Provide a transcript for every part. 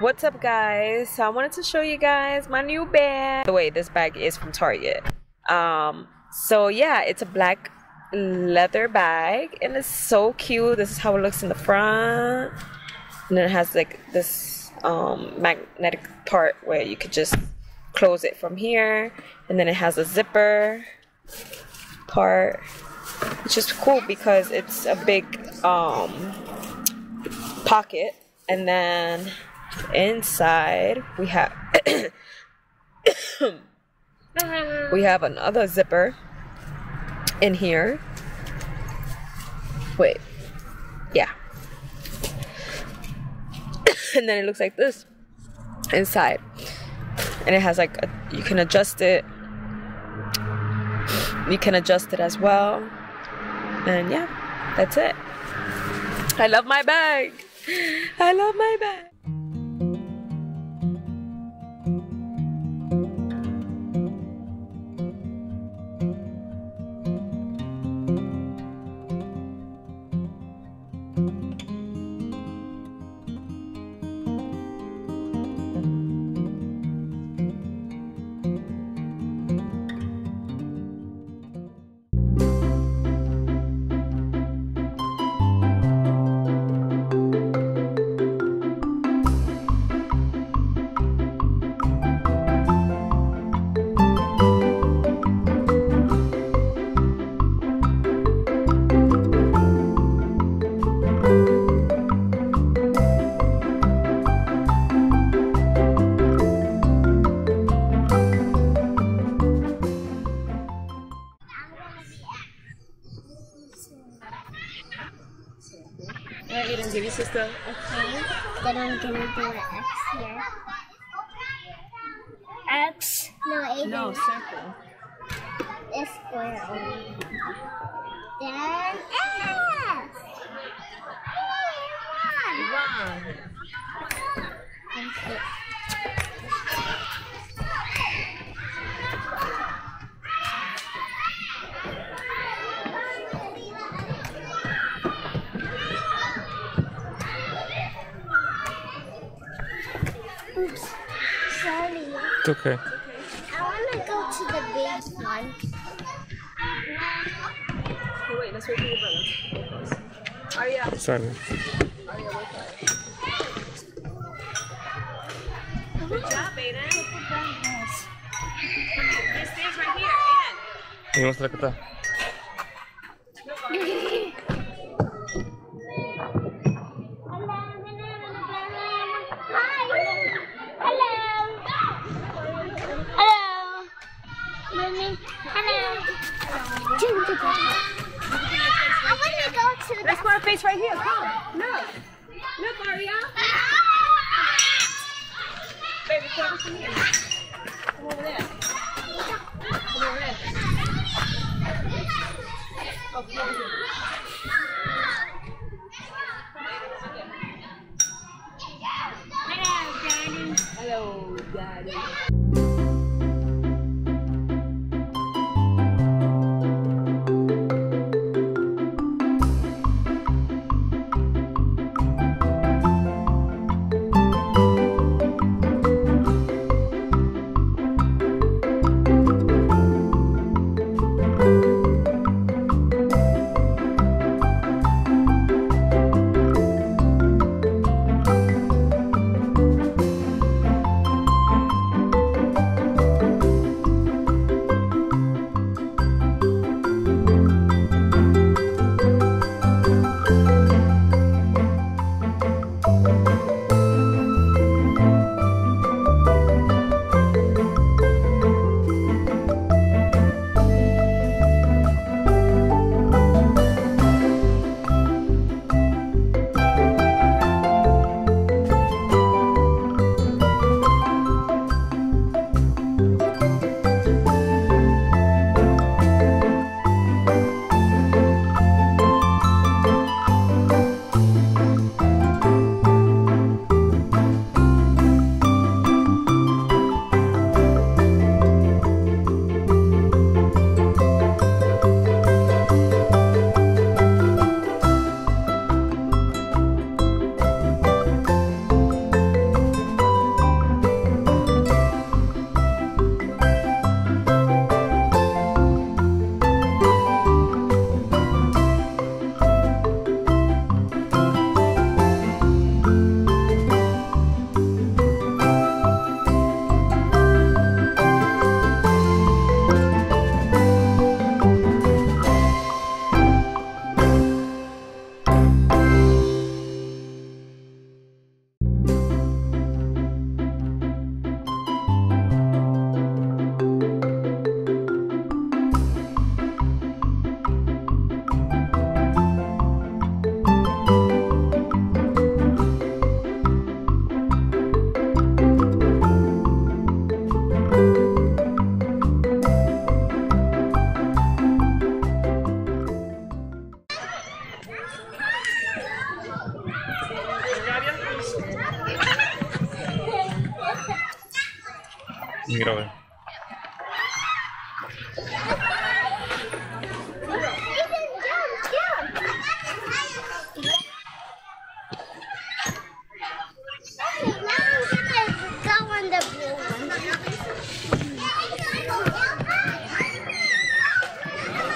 What's up guys? So I wanted to show you guys my new bag. The way this bag is from Target. Um so yeah, it's a black leather bag and it's so cute. This is how it looks in the front. And then it has like this um magnetic part where you could just close it from here and then it has a zipper part which is cool because it's a big um pocket and then inside we have we have another zipper in here. Wait. Yeah. And then it looks like this inside. And it has like a, you can adjust it. You can adjust it as well. And yeah that's it. I love my bag. I love my bag. No, Aiden. No, circle. This square. Then S. Yay, Wow. one. And six. Oops. Sorry. It's okay. The big one. Okay, wait, let's wait for your brother. Aria, Sorry. Aria, wait for it. Good job, Aiden. It stays right here, Aiden. Y muestra que está. Hello.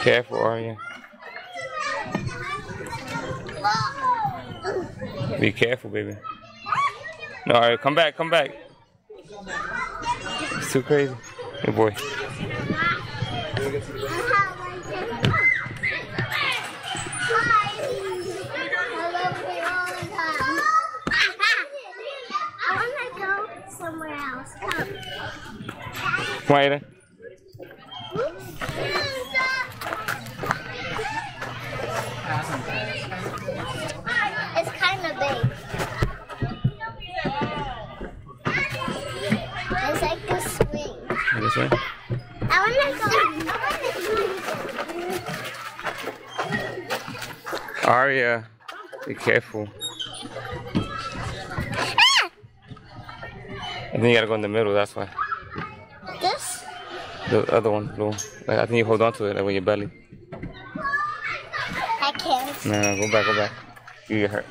Careful, are you? Be careful, baby. No, Arya, come back, come back. It's too crazy. Hey, boy. Come. This way. I want to go. Arya, be careful. I think you gotta go in the middle, that's why. This? The other one, blue. I think you hold on to it like with your belly. I can't. No, no, go back, go back. You get hurt.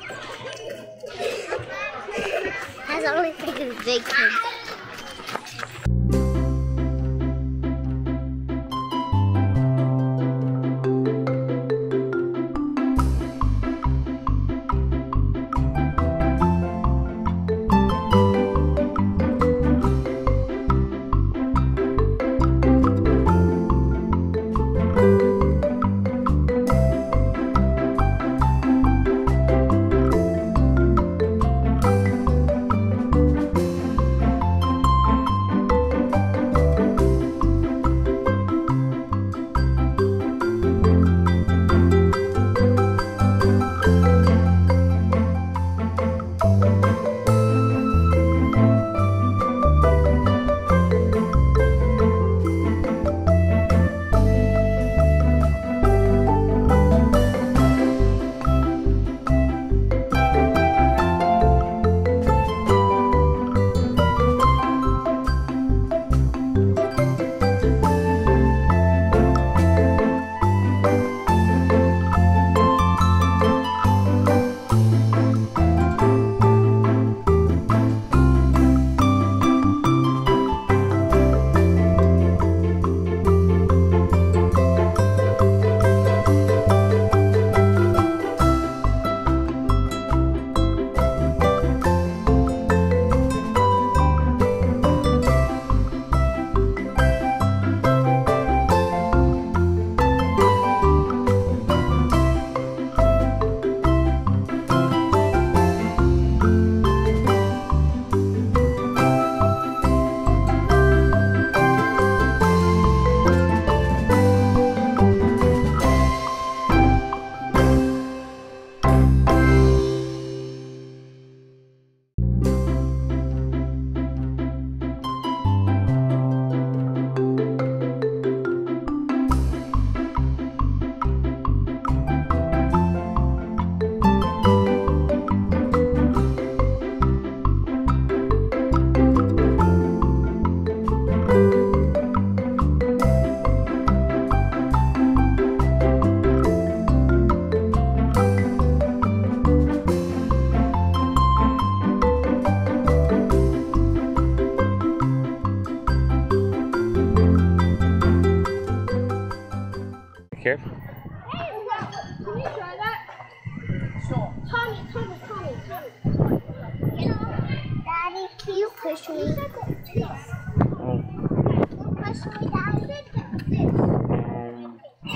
That's only for the big kids.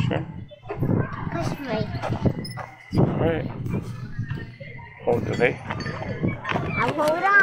Sure. Push me. Alright. Hold it, hey. Now hold on.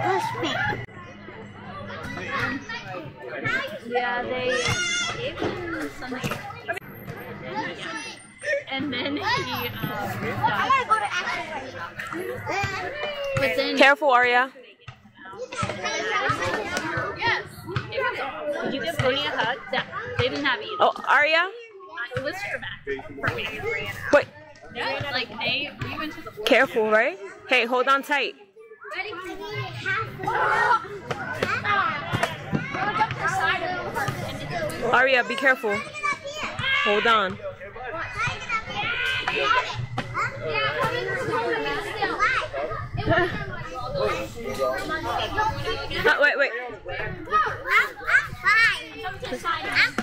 push me. Yeah, they gave him something. And then he, I want to go to action then Careful, Arya. Yes. You give a hug. That, they didn't have either. Oh, Arya? It was traumatic for me. Wait. Yeah, like they, we went to the Careful, right? Hey, hold on tight. Arya, be careful. Hold on. Wait, wait. I'm fine.